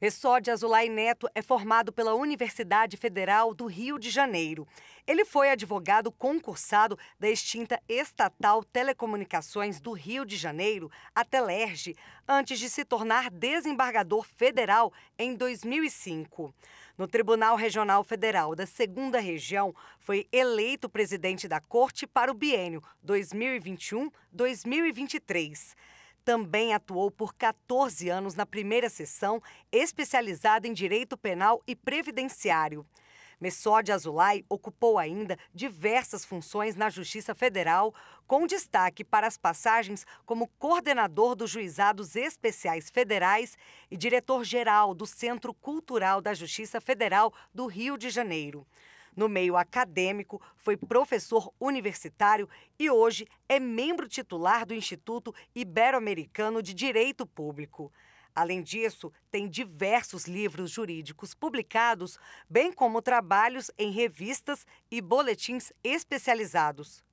Essode Azulay Neto é formado pela Universidade Federal do Rio de Janeiro. Ele foi advogado concursado da extinta Estatal Telecomunicações do Rio de Janeiro, a Telerge, antes de se tornar desembargador federal em 2005. No Tribunal Regional Federal da Segunda Região, foi eleito presidente da Corte para o biênio 2021-2023. Também atuou por 14 anos na primeira sessão, especializada em direito penal e previdenciário. Messode Azulay ocupou ainda diversas funções na Justiça Federal, com destaque para as passagens como coordenador dos Juizados Especiais Federais e diretor-geral do Centro Cultural da Justiça Federal do Rio de Janeiro. No meio acadêmico, foi professor universitário e hoje é membro titular do Instituto Ibero-Americano de Direito Público. Além disso, tem diversos livros jurídicos publicados, bem como trabalhos em revistas e boletins especializados.